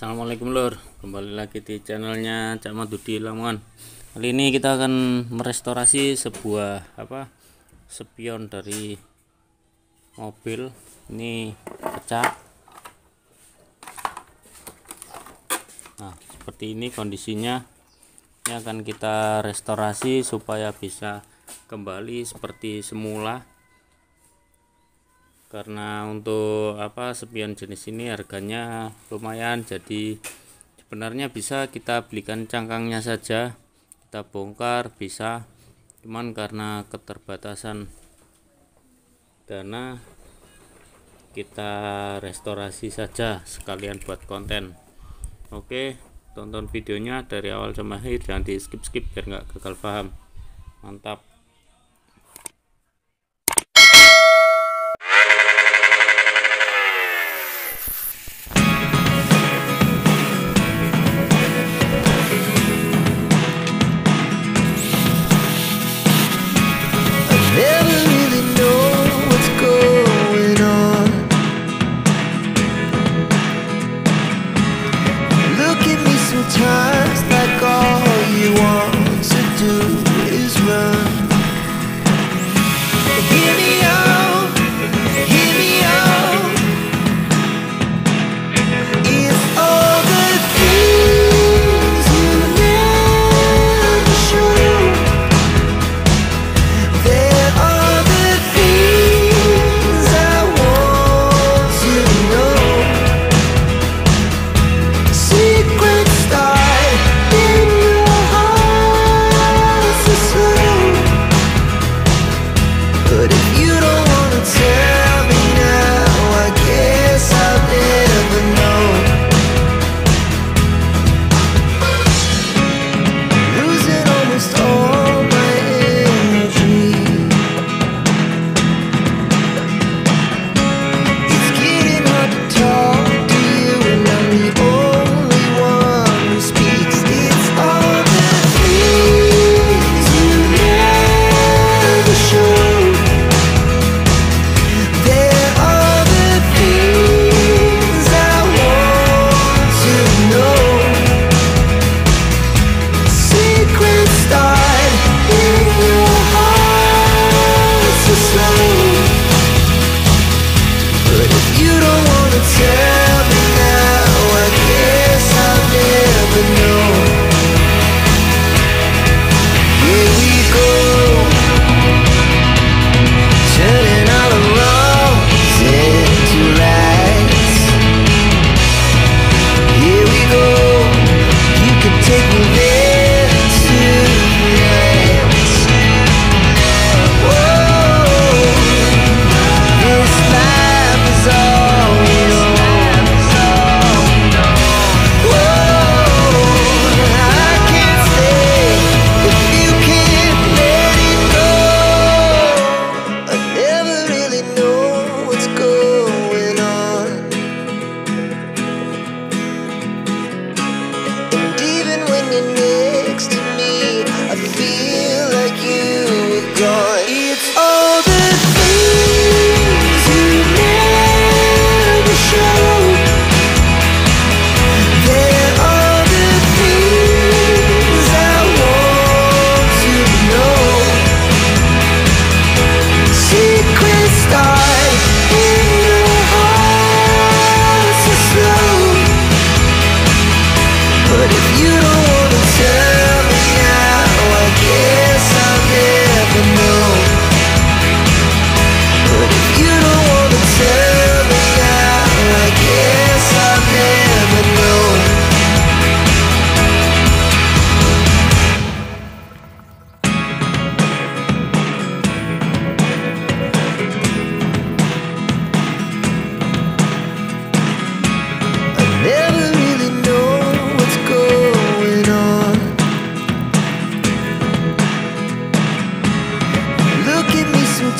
Assalamualaikum lur. Kembali lagi di channelnya Cak Madudi Lamongan. Kali ini kita akan merestorasi sebuah apa spion dari mobil. Ini pecah. Nah seperti ini kondisinya. Ini akan kita restorasi supaya bisa kembali seperti semula karena untuk apa spion jenis ini harganya lumayan. Jadi sebenarnya bisa kita belikan cangkangnya saja kita bongkar bisa. Cuman karena keterbatasan dana kita restorasi saja sekalian buat konten. Oke tonton videonya dari awal sampai akhir. Jangan di skip skip biar nggak gagal paham. Mantap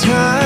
time.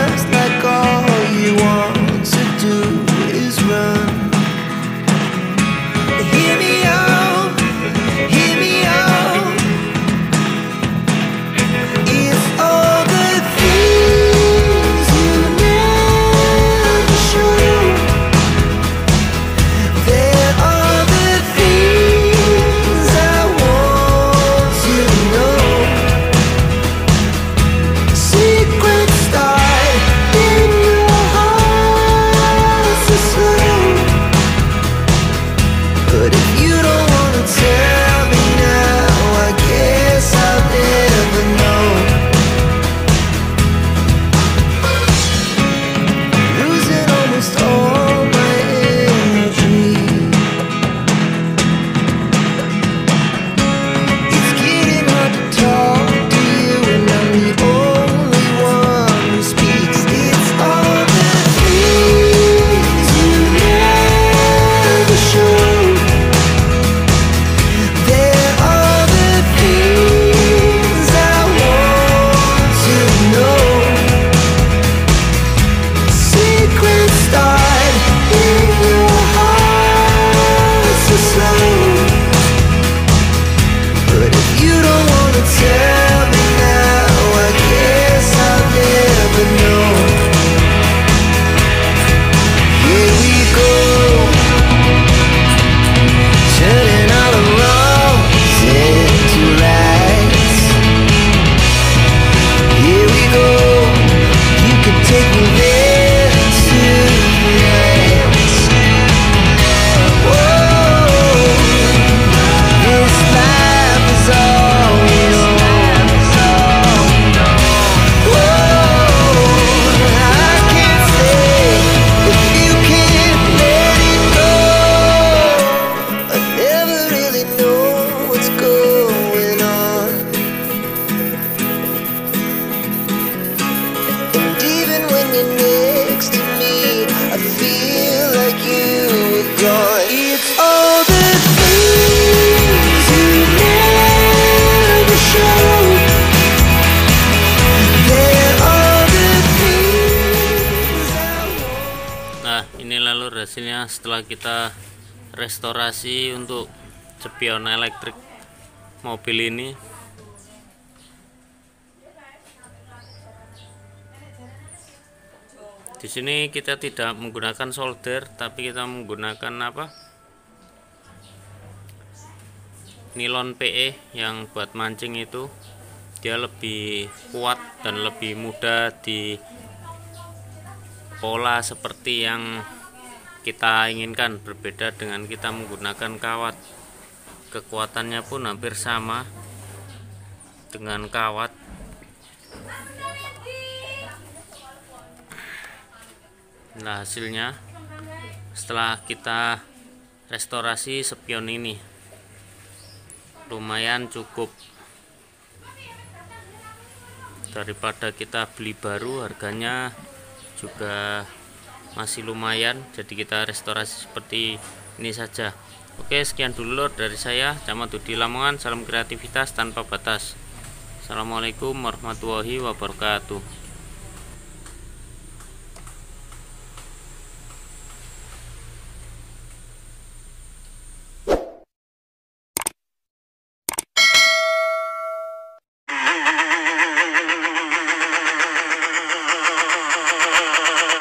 Setelah kita restorasi untuk spion elektrik mobil ini. Di sini kita tidak menggunakan solder tapi kita menggunakan apa? Nilon PE yang buat mancing itu. Dia lebih kuat dan lebih mudah di pola seperti yang kita inginkan berbeda dengan kita menggunakan kawat. Kekuatannya pun hampir sama dengan kawat. Nah hasilnya setelah kita restorasi spion ini lumayan cukup. Daripada kita beli baru harganya juga masih lumayan jadi kita restorasi seperti ini saja. Oke sekian dulu dari saya. Camat Dudi Lamongan salam kreativitas tanpa batas. Assalamualaikum warahmatullahi wabarakatuh